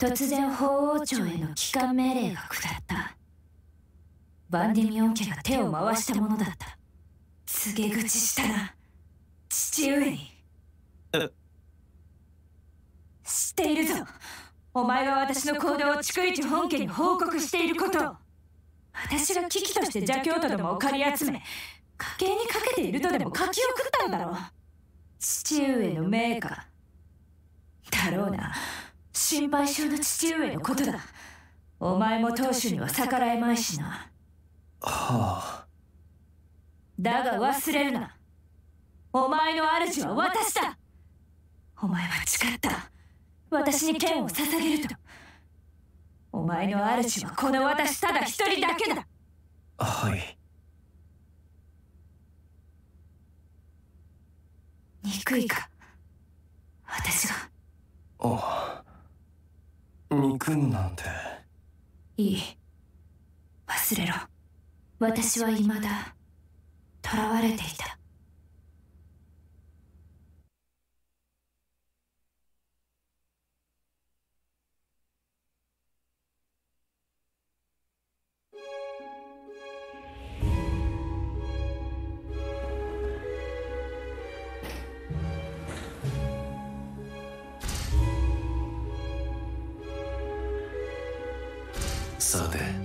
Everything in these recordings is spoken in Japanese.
突然法王朝への帰還命令が下った。バンディミオン家が手を回したものだった。告げ口したな。父上に。知っているぞ。お前が私の行動を逐一本家に報告していることを。私が危機として邪教徒どもを借り集め家計にかけているとでも書き送ったんだろう。父上の名家だろうな。心配性の父上のことだ。お前も当主には逆らえまいしな。はあだが忘れるな。お前の主は私だ。お前は誓った私に剣を捧げると。お前の主はこの私ただ一人だけだ。はい。憎いか。私が。あ憎むなんて。いい。忘れろ。私は未だ囚われていた。さて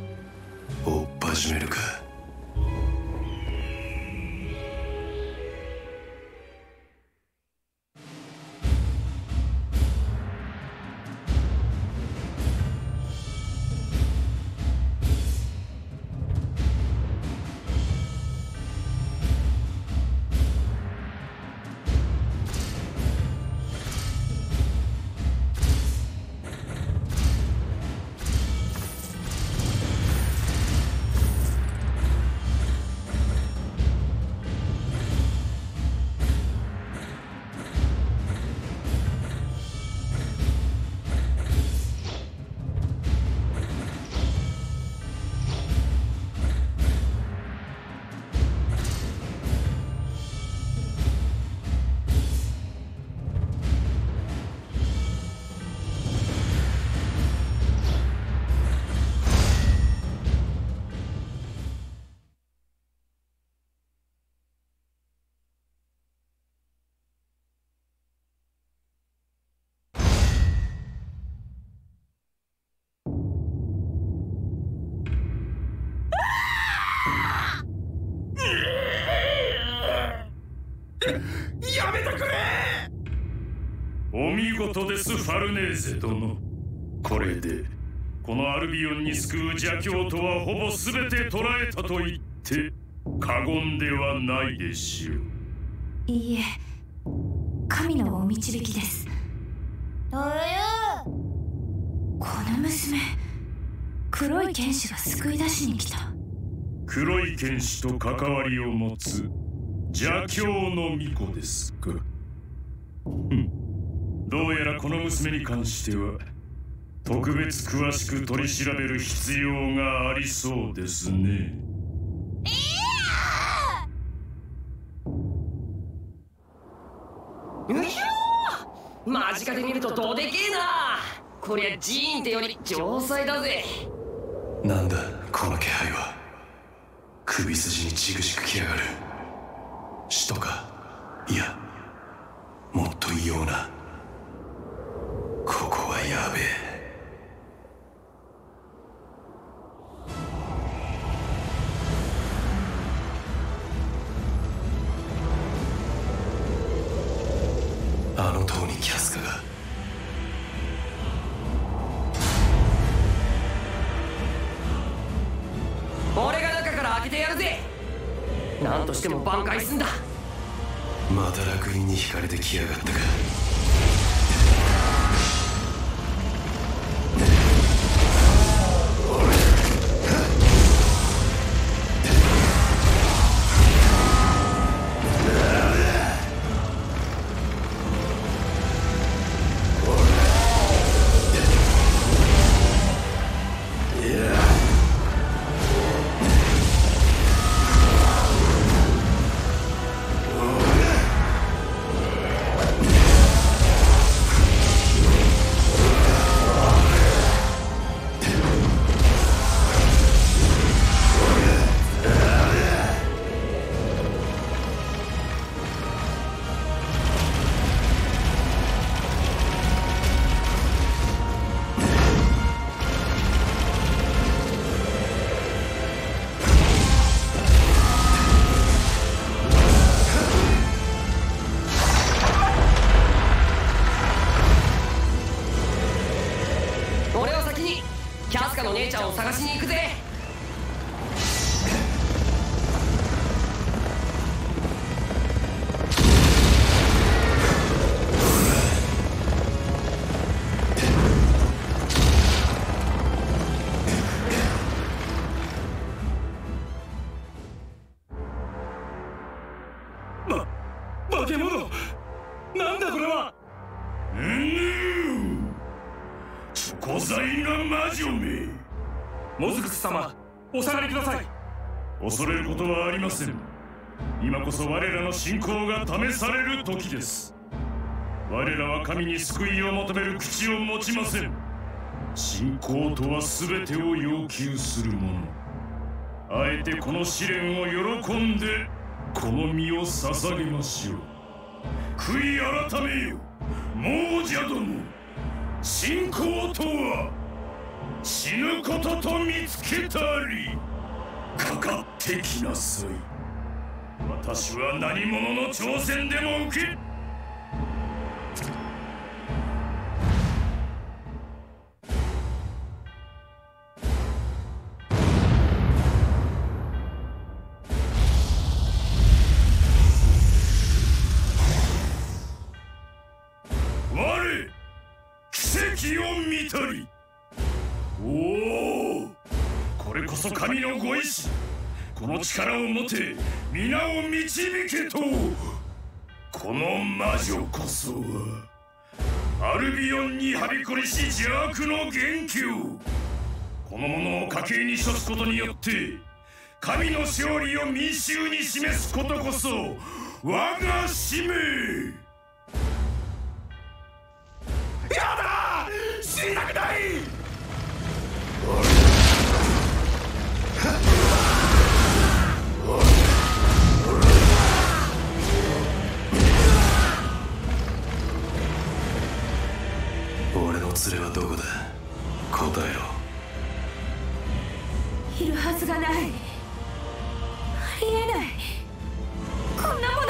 やめてくれ！お見事ですファルネーゼ殿。これで。このアルビオンに救う邪教とはほぼ全て捕らえたと言って過言ではないでしょう。いいえ。神のお導きです。どうよこの娘。黒い剣士が救い出しに来た。黒い剣士と関わりを持つ邪教の巫女ですか。どうやらこの娘に関しては特別詳しく取り調べる必要がありそうですね。うひょー間近で見るとどでけえな。こりゃジーンってより城塞だぜ。なんだこの気配は。首筋にチグしくきやがる死とかいやもっと異様なが試される時です我らは神に救いを求める口を持ちません信仰とは全てを要求するものあえてこの試練を喜んでこの身を捧げましょう悔い改めよ亡者ども信仰とは死ぬことと見つけたりかかってきなさい私は何者の挑戦でも受け力を持て皆を導けとこの魔女こそはアルビオンにはびこりし邪悪の元凶この者を家計に処すことによって神の勝利を民衆に示すことこそ我が使命。やだ！死にたくない！連れはどこだ？答えろ。いるはずがない。ありえない。こんなもの。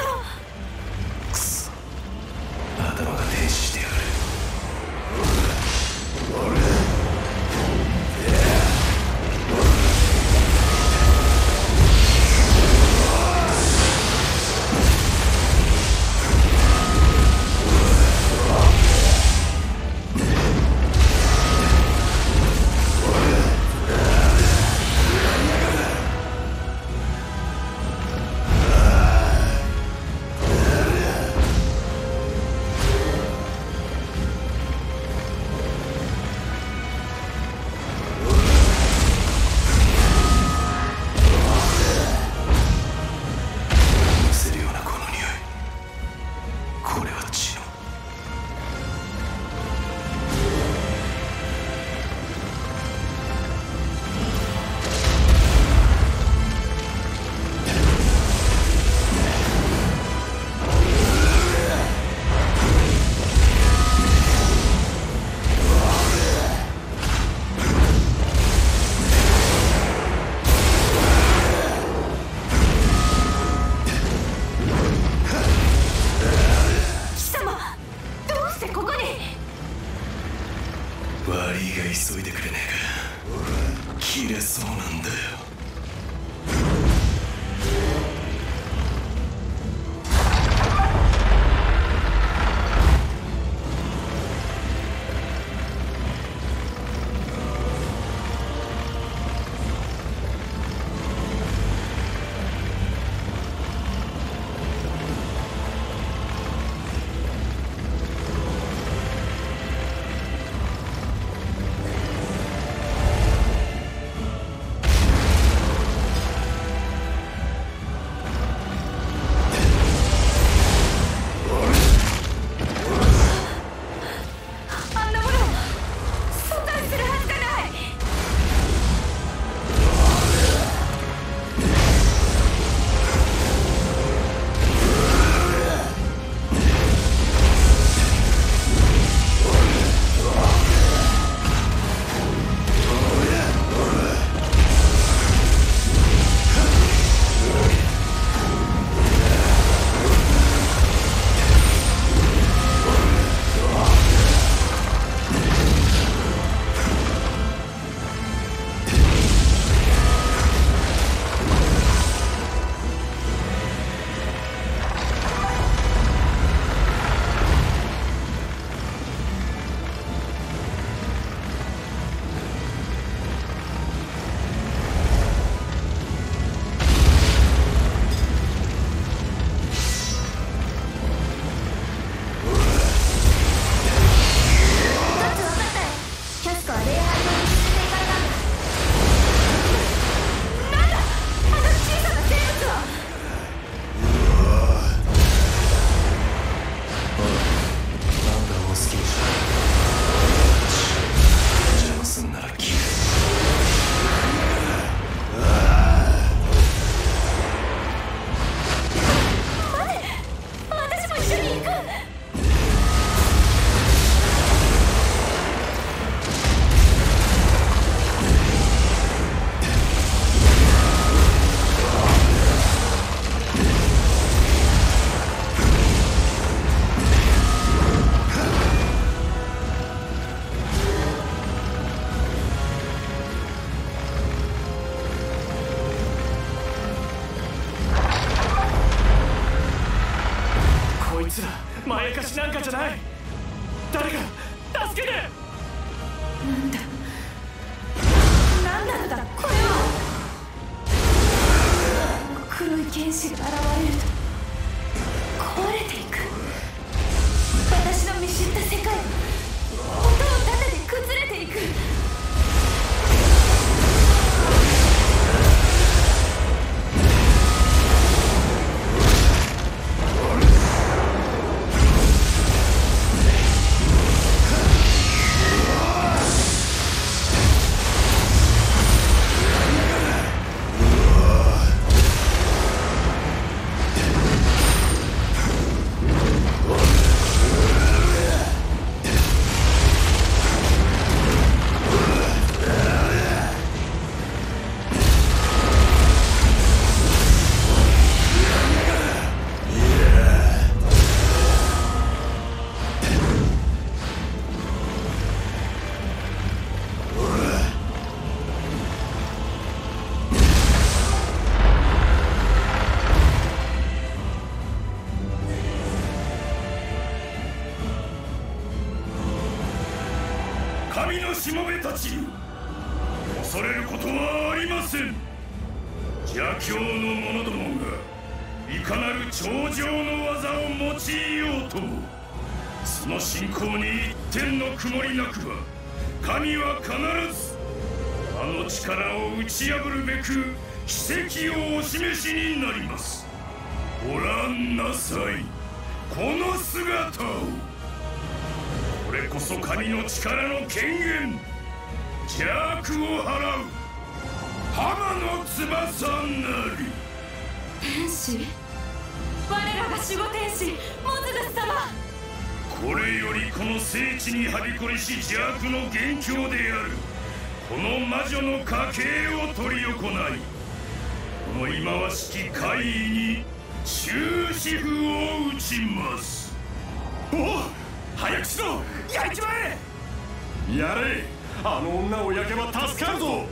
神のしもべたち恐れることはありません。邪教の者どもがいかなる頂上の技を用いようとも。その信仰に一点の曇りなくば神は必ずあの力を打ち破るべく奇跡をお示しになります。ご覧なさい。この姿を。れこそ神の力の権限。邪悪を払う。浜の翼なり。天使？我らが守護天使モズグス様。これよりこの聖地にはびこりし邪悪の元凶である。この魔女の家系を執り行い。この忌まわしき怪異に終止符を打ちます。おお早くしろ！焼いちまえ！やれ！あの女を焼けば助かるぞ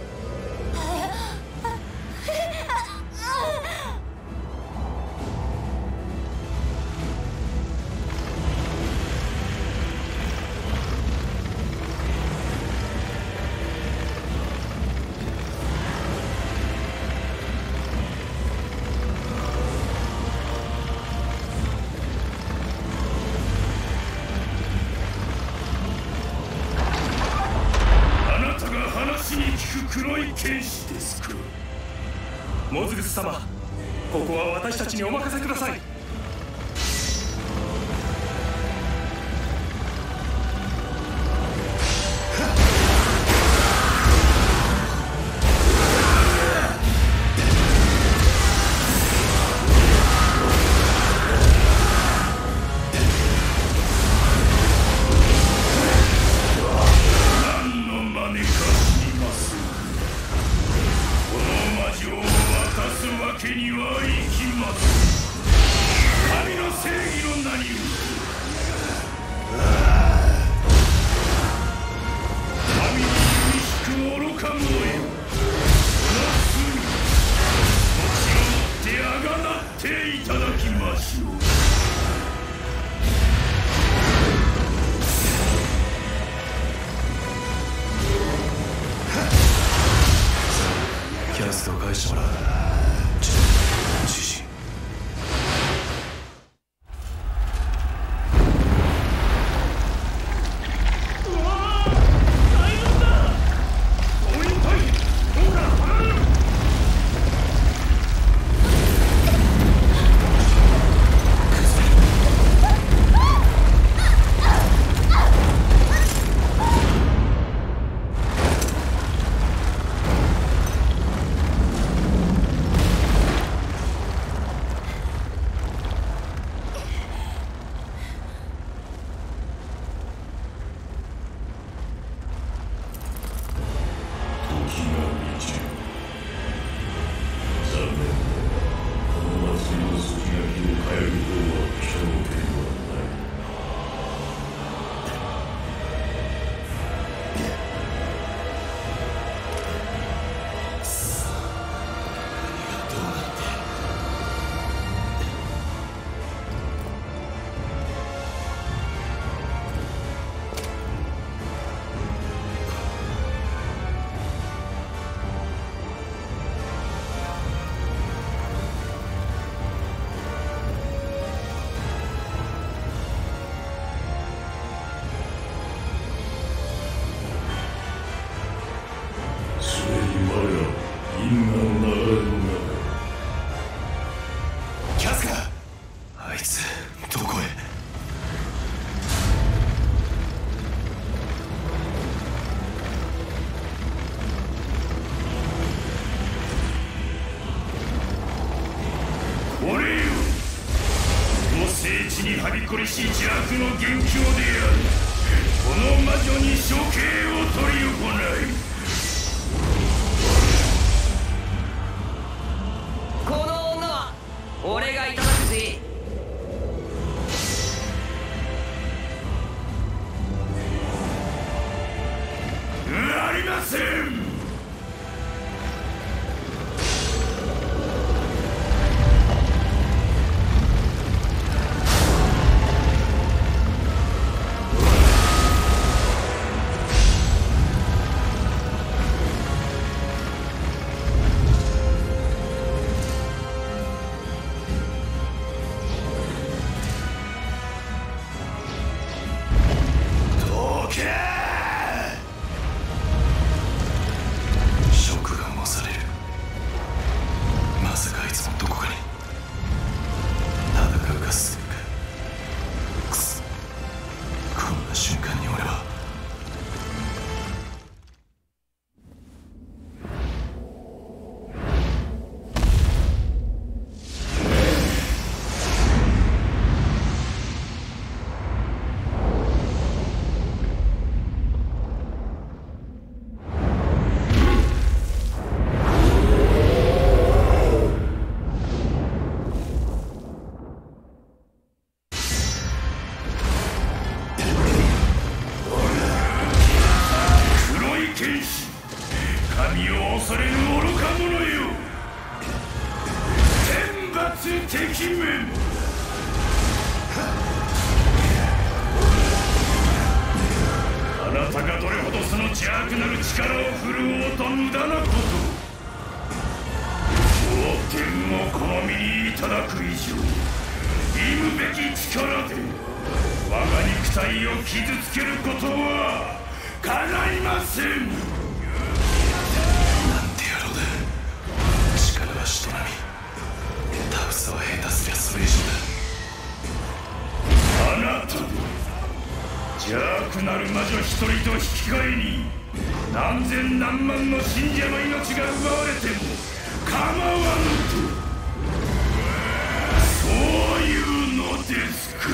にはびこりし邪悪の元凶である。この魔女に処刑を取り行いふ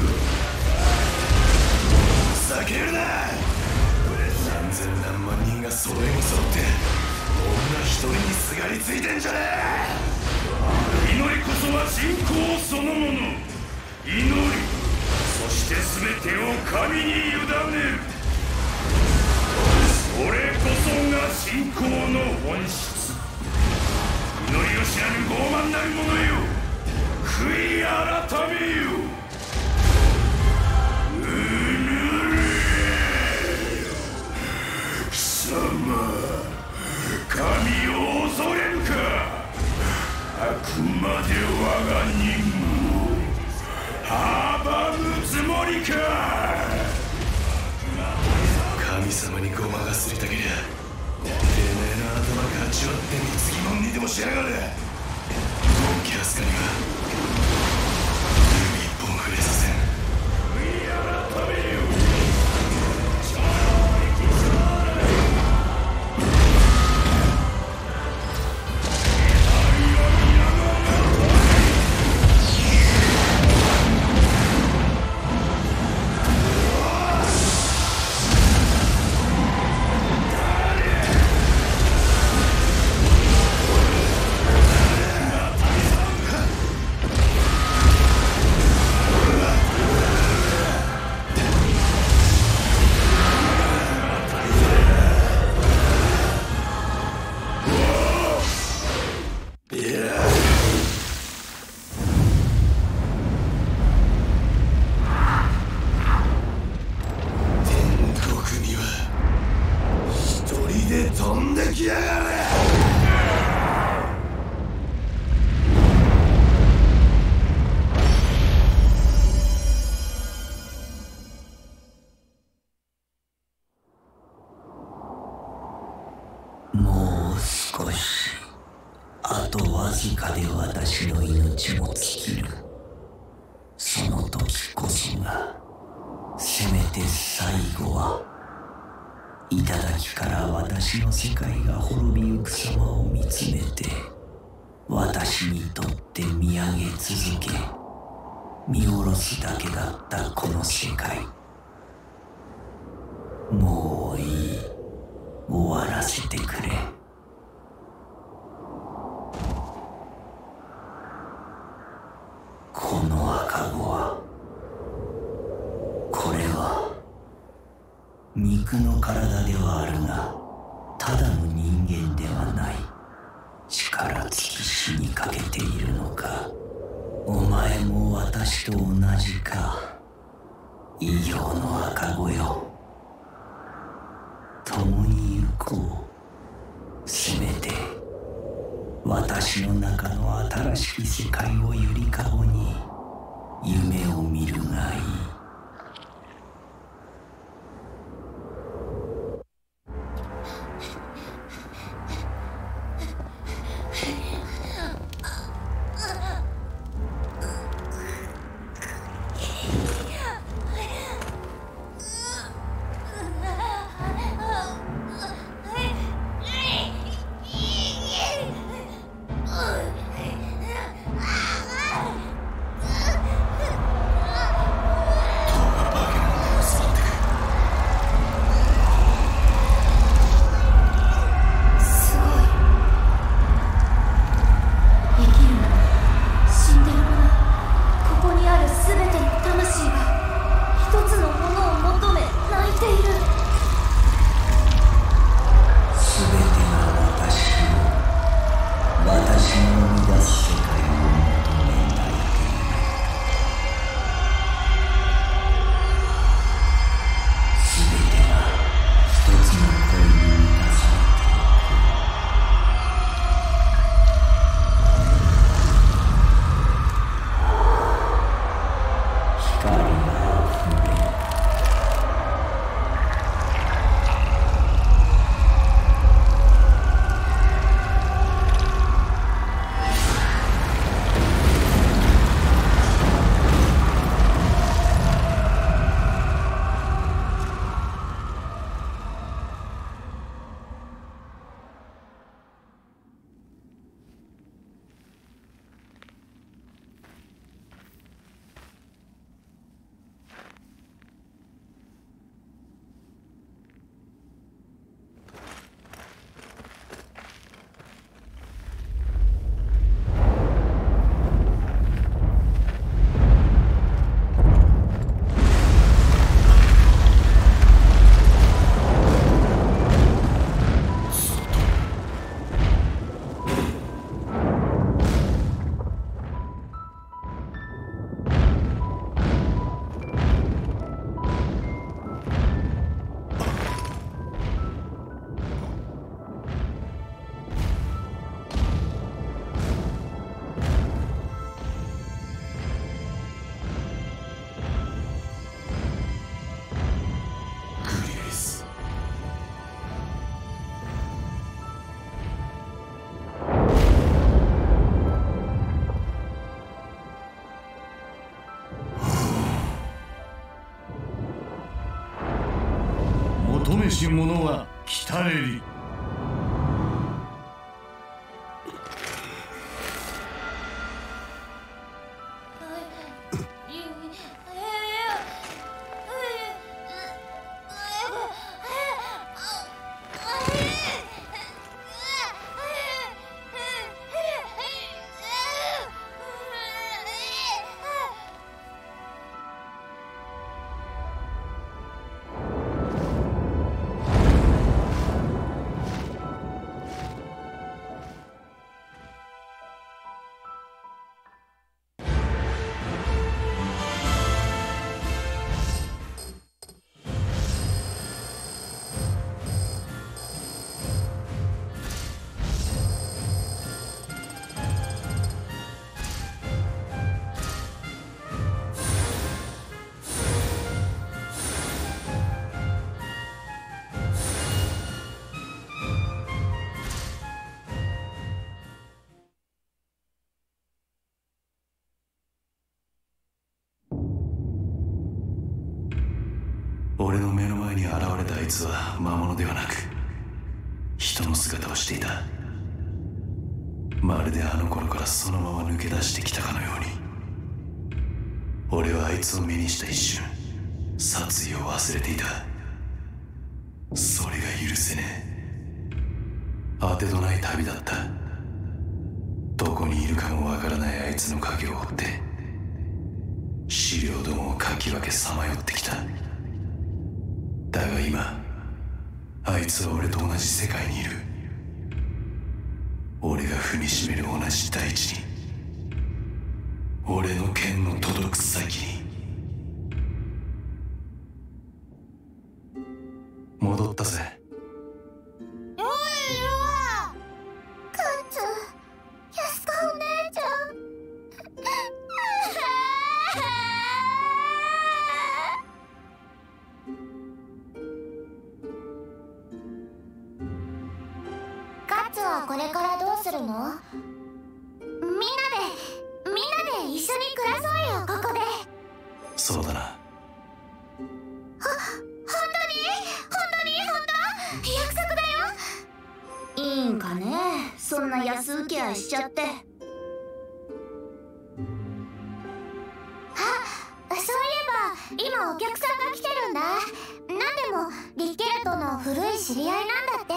ざけるな！何千何万人が揃いも揃って女一人にすがりついてんじゃねえ！祈りこそは信仰そのもの。祈り。そして全てを神に委ねる。それこそが信仰の本質。祈りを知らぬ傲慢なる者よ。悔い改めよ。様神を恐れるか。あくまで我が任務を阻むつもりか。神様にゴマがすりたけりゃてめえの頭かち割って貢ぎ物にでもしやがれ。本気アスカには指一本触れさせん。私の中の新しい世界をゆりかごに。Ceux 現れたあいつは魔物ではなく人の姿をしていた。まるであの頃からそのまま抜け出してきたかのように。俺はあいつを目にした一瞬殺意を忘れていた。それが許せねえ。当てとない旅だった。どこにいるかもわからないあいつの影を追って資料どもをかき分けさまよってきた。今あいつは俺と同じ世界にいる。俺が踏みしめる同じ大地に俺の剣の届く先に。戻ったぜ。いいんかね。そんな安請け合いしちゃって。あそういえば今お客さんが来てるんだ。なんでもリッケルトの古い知り合いなんだって。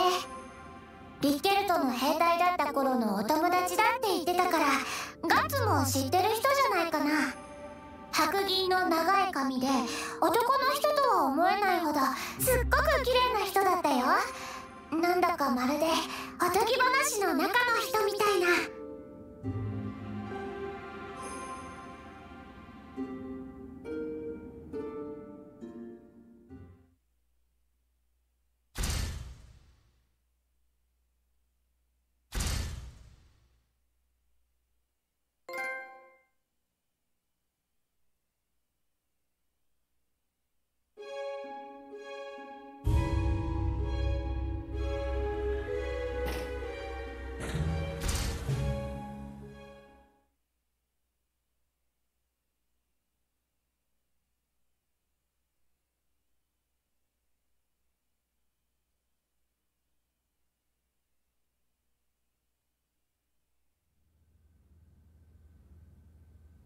リッケルトの兵隊だった頃のお友達だって言ってたからガッツも知ってる人じゃないかな。白銀の長い髪で男の人とは思えないほどすっごく綺麗な人だったよ。なんだかまるでおとぎ話の中の人みたいな。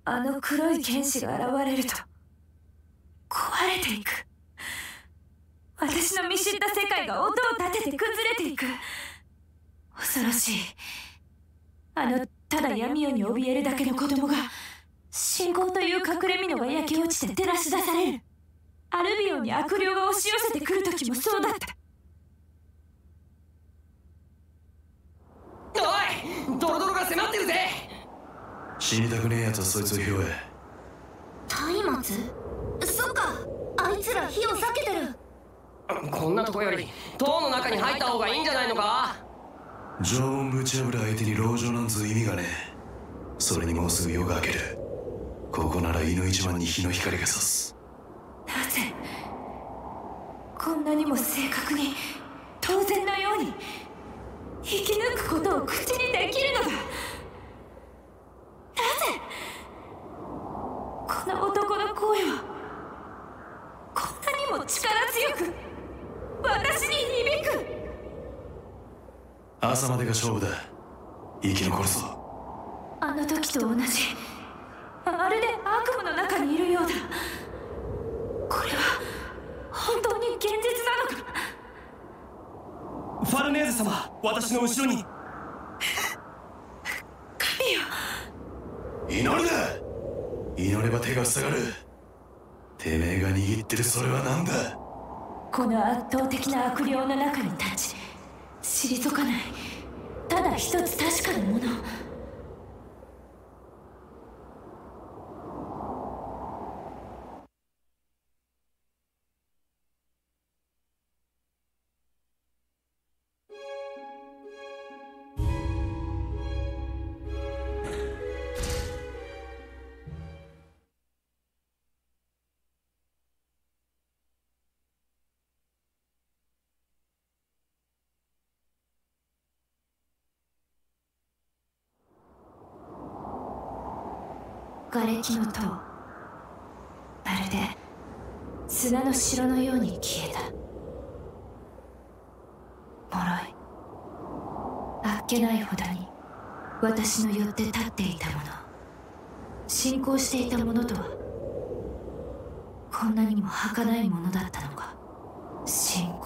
あの黒い剣士が現れると壊れていく。私の見知った世界が音を立てて崩れていく。恐ろしい。あのただ闇夜に怯えるだけの子供が信仰という隠れ蓑が焼け落ちて照らし出される。アルビオンに悪霊が押し寄せてくる時もそうだった。おいドロドロが迫ってるぜ。死にたくねえやつはそいつを拾松明そっか。あいつら火を避けてる。こんなとこより塔の中に入った方がいいんじゃないのか？え縄文ぶち破る相手に籠城なんつう意味がねえ。それにもうすぐ夜が明ける。ここなら井の一番に日の光が差す。なぜ？こんなにも正確に当然のように生き抜くことを口にできるのだ。なぜ？この男の声はこんなにも力強く私に響く。朝までが勝負だ。生き残るぞ。あの時と同じ。まるで悪夢の中にいるようだ。これは本当に現実なのか？ファルネーズ様私の後ろに。神よ祈るな。祈れば手が塞がる。てめえが握ってるそれは何だ。この圧倒的な悪霊の中に立ち退かない。ただ一つ確かなもの。瓦礫の塔まるで砂の城のように消えた。脆い。あっけないほどに私の寄って立っていたもの。信仰していたものとはこんなにも儚いものだったのか。信仰。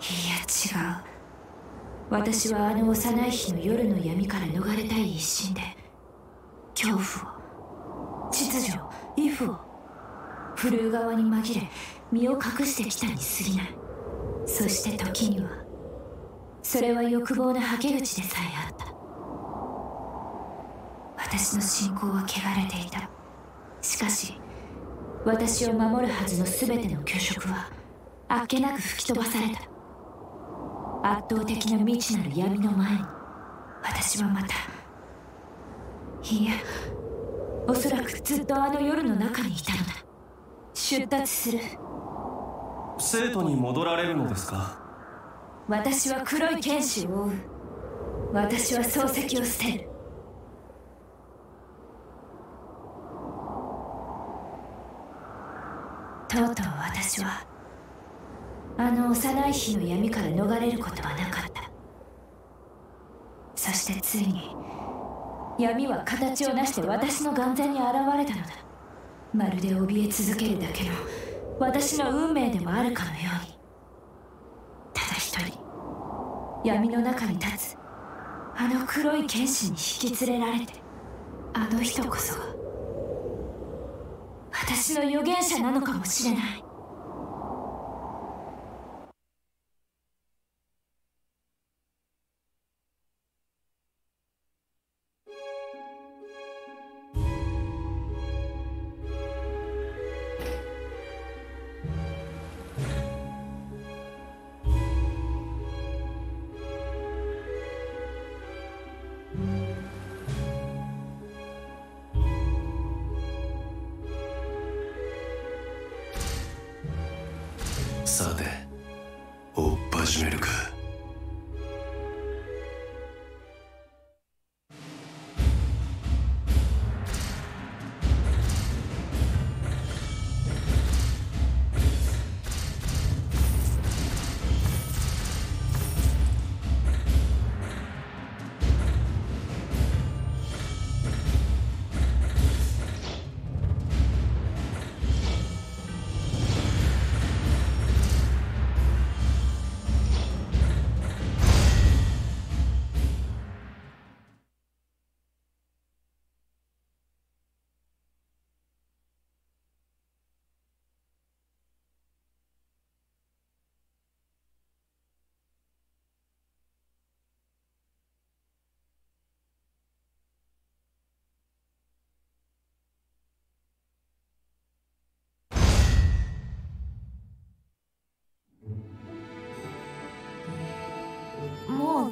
いや違う。私はあの幼い日の夜の闇から逃れたい一心で恐怖を秩序をイフを振るう側に紛れ身を隠してきたに過ぎない。そして時にはそれは欲望のはけ口でさえあった。私の信仰は汚れていた。しかし私を守るはずの全ての虚飾はあっけなく吹き飛ばされた。圧倒的な未知なる闇の前に私はまたいやおそらくずっとあの夜の中にいたのだ。出立する。生徒に戻られるのですか？私は黒い剣士を追う。私は漱石を捨てる。とうとう私はあの幼い日の闇から逃れることはなかった。そしてついに闇は形を成して私の眼前に現れたのだ。まるで怯え続けるだけの私の運命でもあるかのように。ただ一人闇の中に立つ。あの黒い剣士に引き連れられてあの人こそが私の預言者なのかもしれない。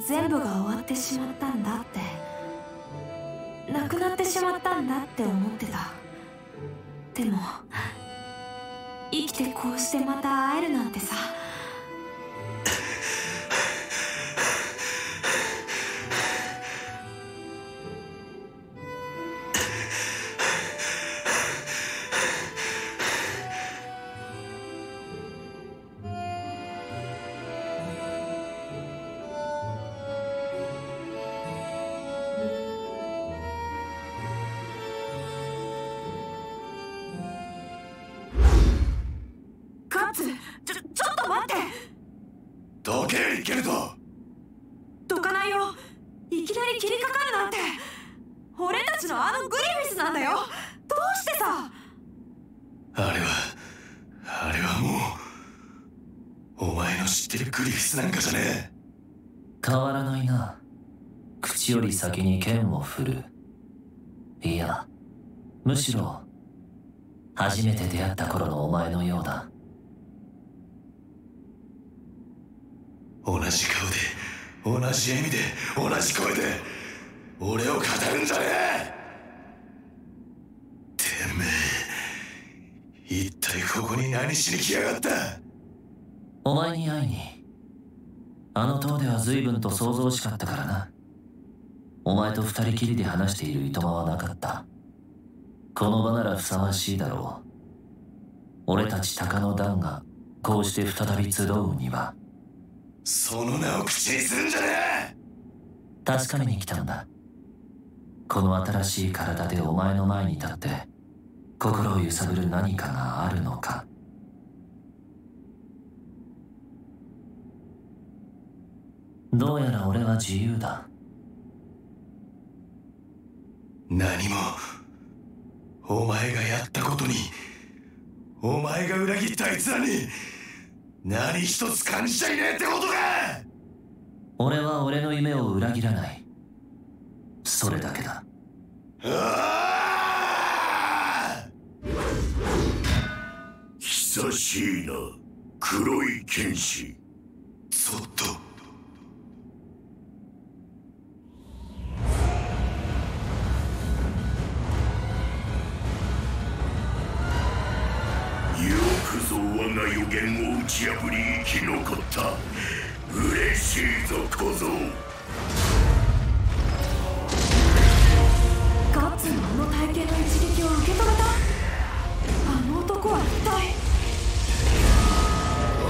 全部が終わってしまったんだって。なくなってしまったんだって思ってた。でも生きてこうしてまた会えるなんてさ。先に剣を振る。いやむしろ初めて出会った頃のお前のようだ。え同じ顔で同じ笑みで同じ声で俺を語るんじゃねえ！てめえ一体ここに何しに来やがった？お前に会いにあの塔では随分と想像しかったからなお前と二人きりで話しているいとまはなかった。この場ならふさわしいだろう。俺たち鷹の団がこうして再び集うには。その名を口にするんじゃねえ！確かめに来たんだ。この新しい体でお前の前に立って心を揺さぶる何かがあるのか。どうやら俺は自由だ何もお前がやったことにお前が裏切ったあいつらに何一つ感じちゃいねえってことか！俺は俺の夢を裏切らない。それだけだ。ああ久しいな黒い剣士。そっとくぞ我が予言を打ち破り生き残った。嬉しいぞ小僧。ガッツのあの体験の一撃を受け止めた。あの男は一体。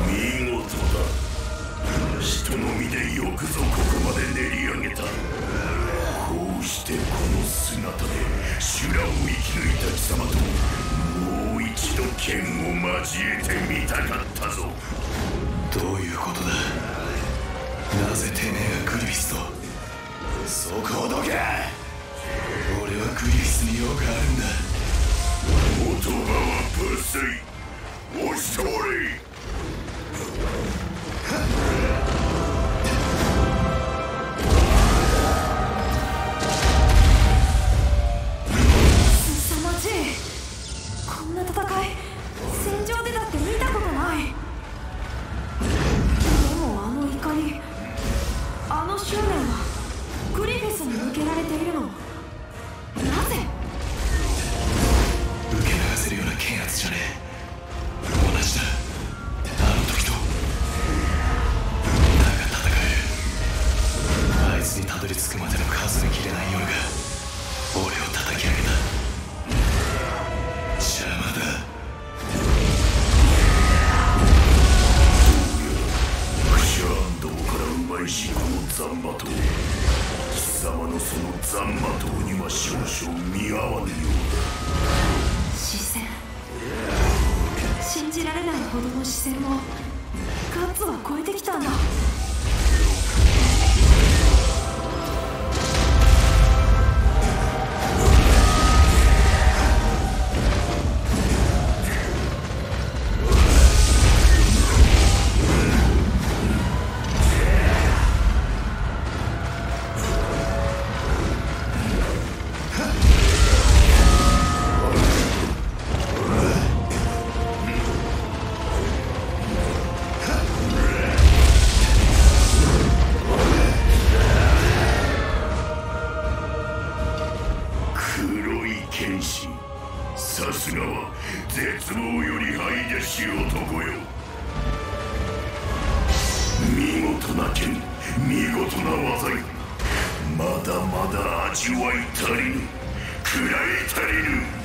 見事だ。人の身でよくぞここまで練り上げた。こうしてこの姿で修羅を生き抜いた貴様と一度剣を交えてみたかったぞ。どういうことだ？なぜてめえがグリフィスと？そこをどけ！俺はグリフィスに用があるんだ。言葉は無粋。おしとり戦い戦場でだって見たことない。でもあの怒りあの執念は。すがは絶望より這い出し男よ。見事な剣見事な技よ。まだまだ味わい足りぬ。食らい足りぬ。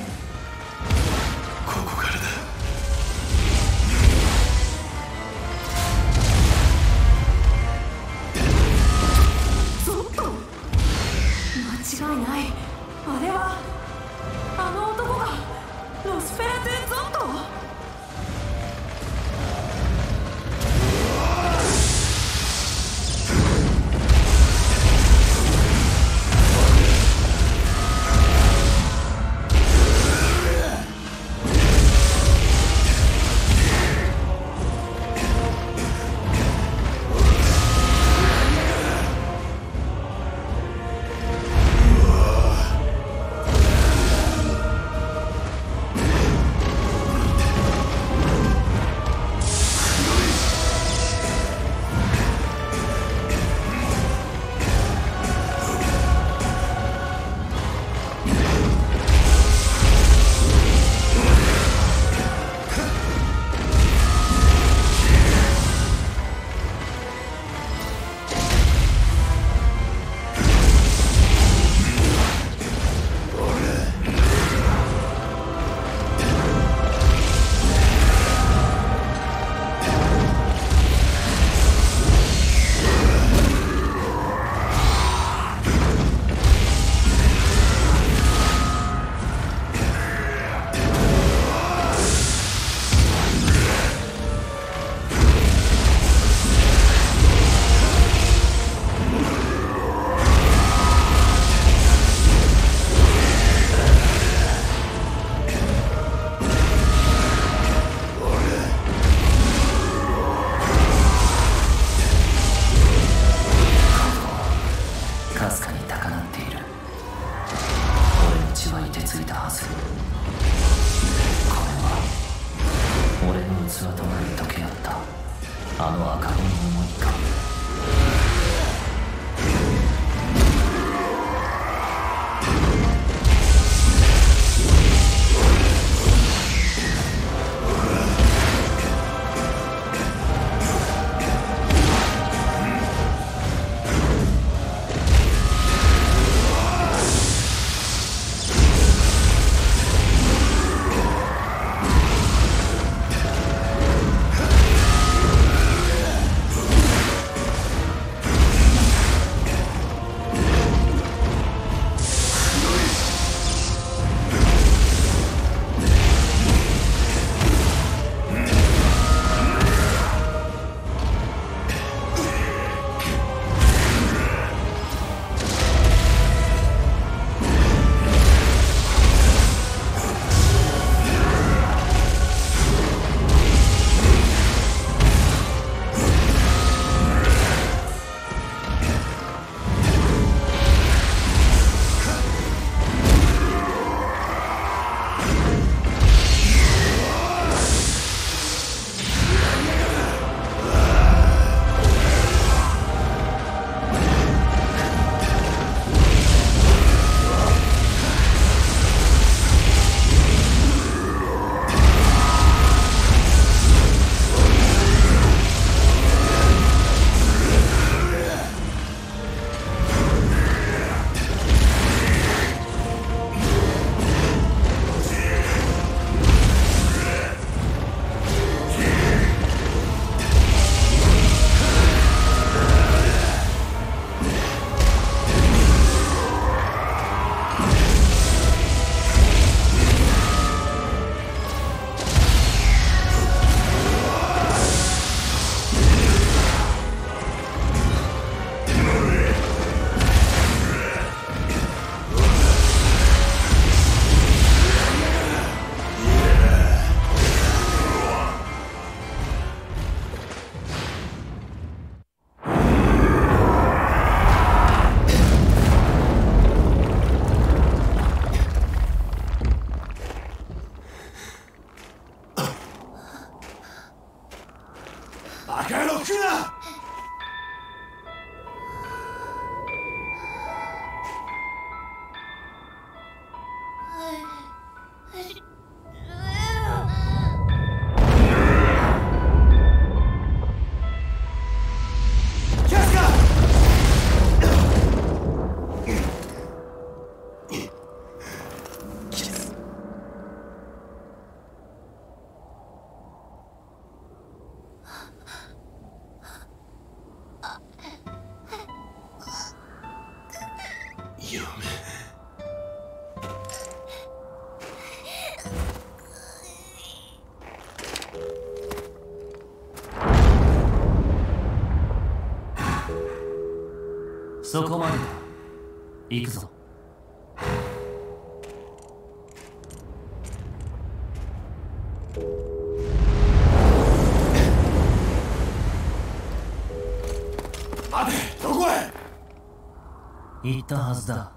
言ったはずだ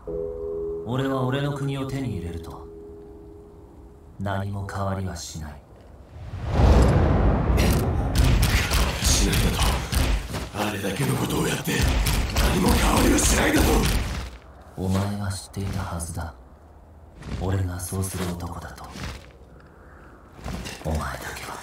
俺は俺の国を手に入れると何も変わりはしないしないだとあれだけのことをやって何も変わりはしないだとお前は知っていたはずだ俺がそうする男だとお前だけは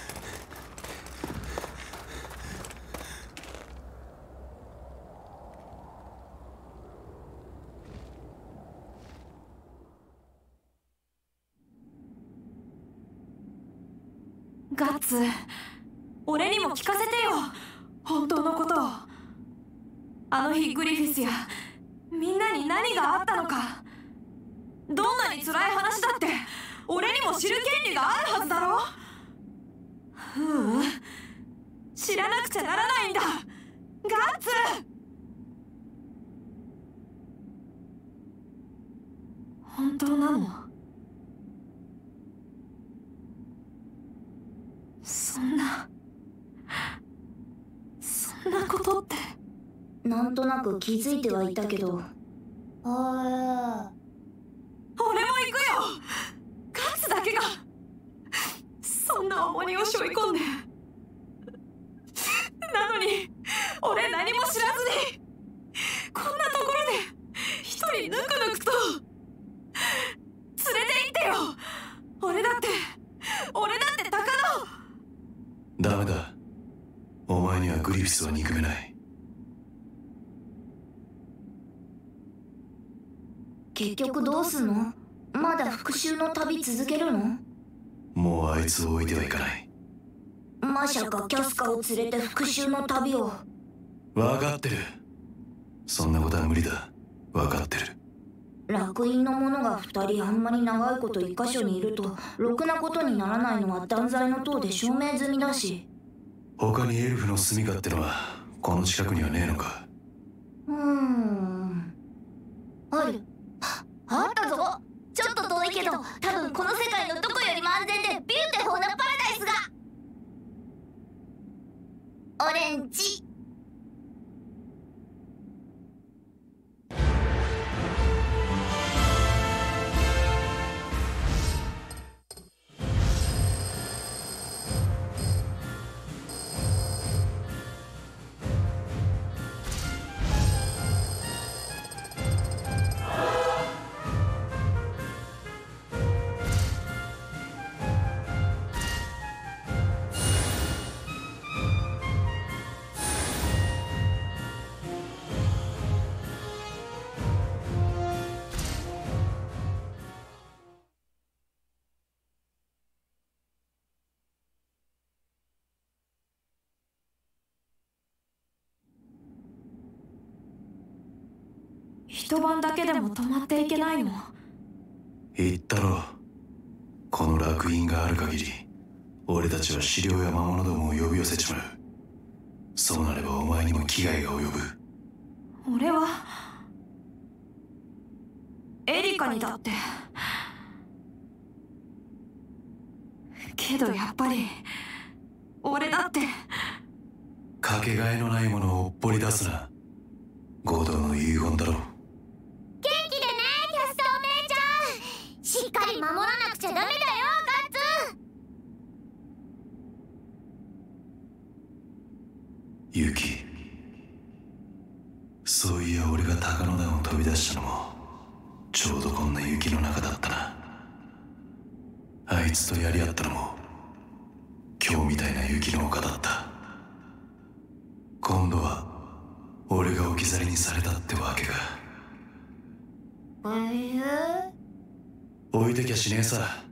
俺にも聞かせてよ。本当のこと。をあの日グリフィスやみんなに何があったのか。どんなに辛い話だって俺にも知る権利があるはずだろ。うう。ん知らなくちゃならないんだ。ガッツ。本当なのそんなそんなことってなんとなく気づいてはいたけど。あ俺も行くよ。ガッツだけが。そんな重荷を背負い込んで。なのに俺何も知らずに。こんなところで一人ぬくぬくと。連れて行ってよ。俺だって俺だって高野。ダメだお前にはグリフィスは憎めない結局どうすんの？まだ復讐の旅続けるの？もうあいつを置いてはいかない。まさかキャスカを連れて復讐の旅を。分かってる。そんなことは無理だ。分かってる。楽園の者が2人あんまり長いこと一箇所にいるとろくなことにならないのは断罪の塔で証明済みだし。他にエルフの住みかってのはこの近くにはねえのか？うーん。あるあったぞ。ちょっと遠いけど多分この世界のどこよりも安全で beautiful なパラダイスが。オレンジ。一晩だけでも泊まっていけないの？言ったろ。この楽園がある限り俺たちは資料や魔物どもを呼び寄せちまう。そうなればお前にも危害が及ぶ。俺はエリカにだって。けどやっぱり俺だって。かけがえのないものをおっぽり出すな。合同の遺言だろ元やり合ったのも今日みたいな雪の丘だった。今度は俺が置き去りにされたってわけか。ええ置いてきゃしねえさ。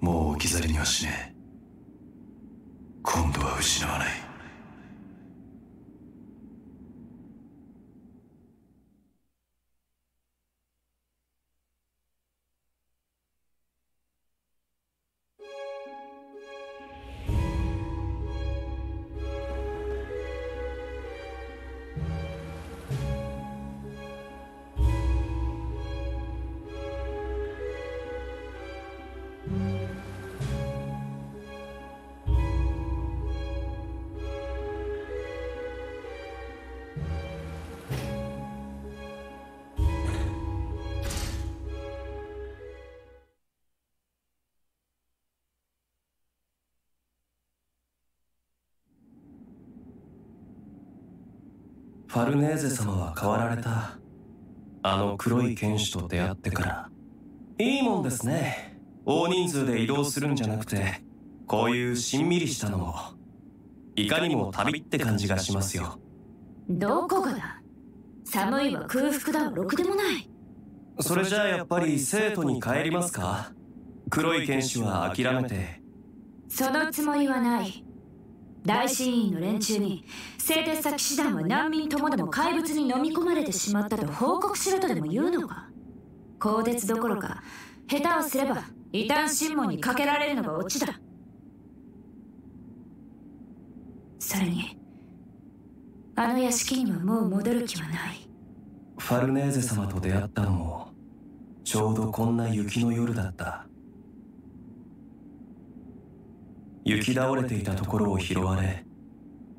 もう置き去りにはしねえ。今度は失わないファルネーゼ様は変わられた。あの黒い剣士と出会ってから。いいもんですね。大人数で移動するんじゃなくてこういうしんみりしたのも。いかにも旅って感じがしますよ。どこがだ？寒いは空腹だわ。ろくでもない。それじゃあやっぱり生徒に帰りますか？黒い剣士は諦めて。そのつもりはない大神院の連中に製鉄先師団は難民ともども怪物に飲み込まれてしまったと報告しろとでも言うのか？鋼鉄どころか下手をすれば異端審問にかけられるのがオチだ。それにあの屋敷にはもう戻る気はない。ファルネーゼ様と出会ったのもちょうどこんな雪の夜だった。雪倒れていたところを拾われ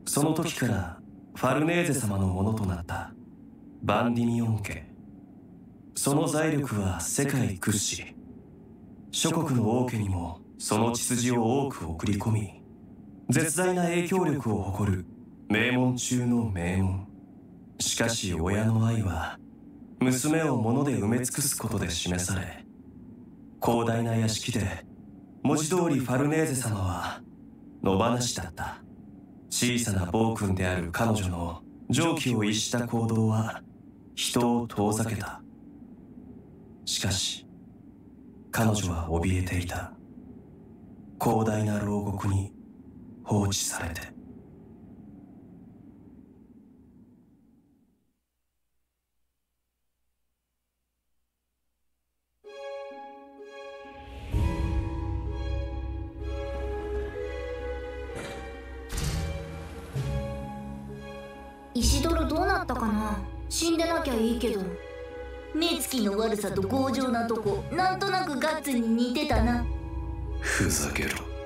その時からファルネーゼ様のものとなった。バンディミオン家。その財力は世界屈指。諸国の王家にもその血筋を多く送り込み絶大な影響力を誇る。名門中の名門。しかし親の愛は娘を物で埋め尽くすことで示され広大な屋敷で文字通りファルネーゼ様は野放しだった。小さな暴君である彼女の常軌を逸した行動は人を遠ざけた。しかし彼女は怯えていた。広大な牢獄に放置されて。石泥どうなったかな？死んでなきゃいいけど。目つきの悪さと強情なとこなんとなくガッツに似てたな。ふざけろ。